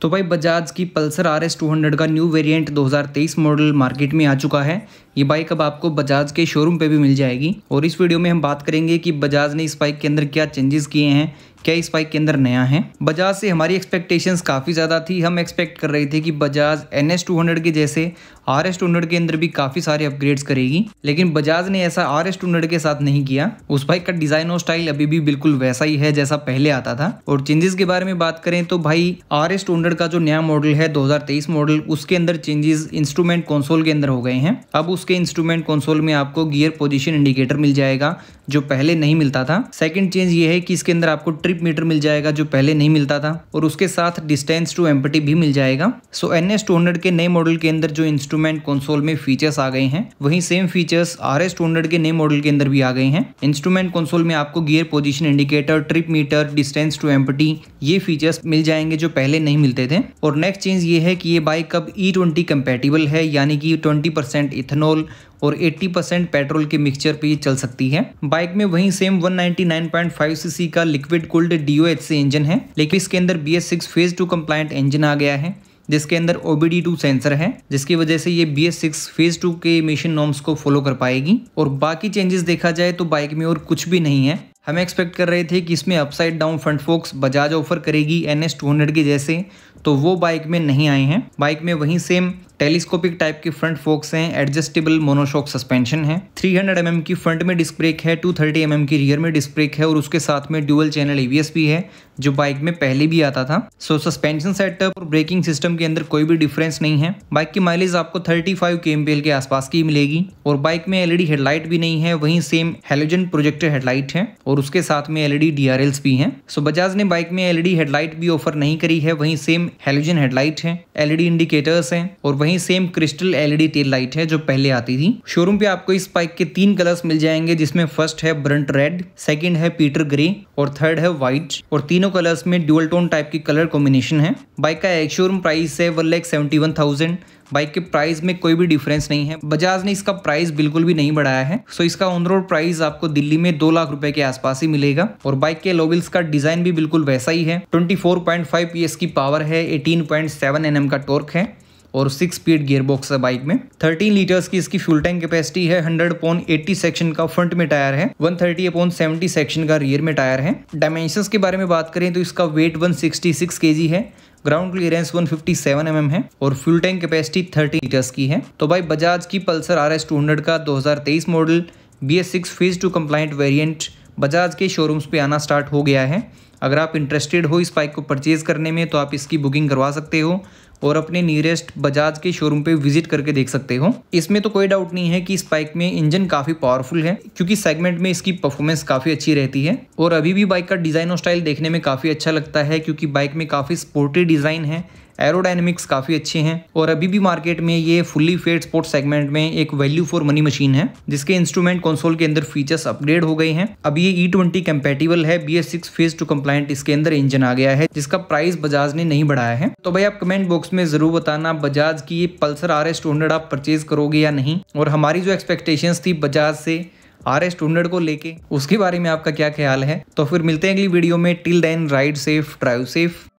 तो भाई बजाज की Pulsar R S two hundred का न्यू वेरिएंट 2023 मॉडल मार्केट में आ चुका है। ये बाइक अब आपको बजाज के शोरूम पे भी मिल जाएगी। और इस वीडियो में हम बात करेंगे कि बजाज ने इस बाइक के अंदर क्या चेंजेस किए हैं, क्या इस बाइक के अंदर नया है। बजाज से हमारी एक्सपेक्टेशंस काफ़ी ज़्यादा थी। हम एक्सपेक्ट कर रहे थे कि बजाज एन एस के जैसे आर एस के अंदर भी काफ़ी सारे अपग्रेड्स करेगी। लेकिन बजाज ने ऐसा आर एस के साथ नहीं किया। उस बाइक का डिज़ाइन और स्टाइल अभी भी बिल्कुल वैसा ही है जैसा पहले आता था। और चेंजेस के बारे में बात करें तो भाई आर एस का जो नया मॉडल है 2023 मॉडल उसके अंदर चेंजेस इंस्ट्रूमेंट कंसोल के अंदर हो गए हैं। अब उसके इंस्ट्रूमेंट कंसोल में आपको गियर पोजीशन इंडिकेटर मिल जाएगा, जो पहले नहीं मिलता था। सेकंड चेंज ये है कि इसके अंदर आपको ट्रिप मीटर मिल जाएगा, जो पहले नहीं मिलता था। और उसके साथ डिस्टेंस टू एम्पटी भी मिल जाएगा। सो एन एस के नए मॉडल के अंदर जो इंस्ट्रूमेंट कंसोल में फीचर्स आ गए हैं, वही सेम फीचर्स आर एस के नए मॉडल के अंदर भी आ गए हैं। इंस्ट्रूमेंट कंसोल में आपको gear position indicator trip meter distance to empty ये फीचर्स मिल जाएँगे, जो पहले नहीं मिलते थे। और नेक्स्ट चेंज ये है कि ये बाइक अब ई ट्वेंटी कंपेटिबल है, यानी कि ट्वेंटी परसेंट और 80 परसेंट पेट्रोल के मिक्सचर पे ये चल सकती है। बाइक में वहीं सेम 199.5 सीसी का लिक्विड कूल्ड से इंजन है, लेकिन इसके अंदर B S six phase two compliant engine आ गया है, जिसके अंदर ओबीडी टू सेंसर है, जिसकी वजह से ये B S six phase two के मिशन नॉर्म्स को फॉलो कर पाएगी। और बाकी चेंजेस देखा जाए तो बाइक में और कुछ भी नहीं है। हम एक्सपेक्ट कर रहे थे कि इसमें upside down front forks Bajaj offer करेगी एन एस टू हंड्रेड के जैसे तो वो बाइक में नहीं आए हैं। बाइक में वहीं सेम टेलीस्कोपिक टाइप के फ्रंट फोक्स हैं, एडजस्टेबल मोनोशॉक सस्पेंशन है। 300 हंड्रेड mm की फ्रंट में डिस्क ब्रेक है 230 थर्टी mm की रियर में डिस्क ब्रेक है और उसके साथ में ड्यूअल चैनल एवीएस भी है, जो बाइक में पहले भी आता था। सो सस्पेंशन सेटअप और ब्रेकिंग सिस्टम के अंदर कोई भी डिफरेंस नहीं है। बाइक की माइलेज आपको 35 फाइव के के आसपास की मिलेगी और बाइक में एलईडी हेडलाइट भी नहीं है, वहीं सेम हेलोजन प्रोजेक्टर हेडलाइट है और उसके साथ में एलईडी डीआरएल्स भी हैं। सो बजाज ने बाइक में एलईडी हेडलाइट भी ऑफ़र नहीं करी है, वहीं सेम हेलोजन हेडलाइट है। एलईडी इंडिकेटर्स हैं और वहीं same crystal LED tail light है जो पहले आती थी। शोरूम पे आपको इस बाइक के तीन कलर्स मिल जाएँगे, जिसमें फ़र्स्ट है ब्रंट रेड सेकंड है पीटर ग्रे और थर्ड है व्हाइट और तीनों कलर्स में ड्यूअल टोन टाइप की कलर कॉम्बिनेशन है। बाइक का एक शोरूम प्राइस है one lakh seventy one thousand bike के प्राइस में कोई भी डिफरेंस नहीं है। बजाज ने इसका प्राइस बिल्कुल भी नहीं बढ़ाया है। सो इसका ऑन रोड प्राइस आपको दिल्ली में दो लाख रुपए के आसपास ही मिलेगा। और बाइक के लोबिल्स का डिज़ाइन भी बिल्कुल वैसा ही है। 24.5 पीएस की पावर है 18.7 एनएम का टॉर्क है। और सिक्स स्पीड गियर बॉक्स है बाइक में। 13 लीटर्स की इसकी फ्यूल टैंक कैपेसिटी है 100 अपॉन 80 सेक्शन का फ्रंट में टायर है 130 अपॉन 70 सेक्शन का रियर में टायर है। डायमेंशन के बारे में बात करें तो इसका वेट वन सिक्सटी सिक्स के जी है ग्राउंड क्लियरेंस 157 फिफ्टी mm है और फ्यूल टैंक कैपेसिटी 30 लीटर्स की है। तो भाई बजाज की पल्सर आर एस का 2023 model B S six phase two compliant variant Bajaj के शोरूम्स पे आना स्टार्ट हो गया है। अगर आप इंटरेस्टेड हो इस बाइक को परचेज करने में तो आप इसकी बुकिंग करवा सकते हो। और अपने नियरेस्ट बजाज के शोरूम पे विज़िट करके देख सकते हो। इसमें तो कोई डाउट नहीं है कि इस बाइक में इंजन काफ़ी पावरफुल है, क्योंकि सेगमेंट में इसकी परफॉर्मेंस काफ़ी अच्छी रहती है। और अभी भी बाइक का डिज़ाइन और स्टाइल देखने में काफ़ी अच्छा लगता है, क्योंकि बाइक में काफ़ी स्पोर्टी डिज़ाइन है एरोडाइनमिक्स काफ़ी अच्छे हैं और अभी भी मार्केट में ये फुल्ली फेड स्पोर्ट सेगमेंट में एक वैल्यू फॉर मनी मशीन है, जिसके इंस्ट्रूमेंट कंसोल के अंदर फीचर्स अपग्रेड हो गए हैं। अब ये ई ट्वेंटी कंपेटिबल है B S six phase two compliant इसके अंदर इंजन आ गया है, जिसका प्राइस बजाज ने नहीं बढ़ाया है। तो भाई आप कमेंट बॉक्स में ज़रूर बताना बजाज की ये पल्सर आर एस आप परचेज करोगे या नहीं, और हमारी जो एक्सपेक्टेशन थी बजाज से आर एस को लेके, उसके बारे में आपका क्या ख्याल है? तो फिर मिलते हैं अगली वीडियो में। Till then ride safe drive safe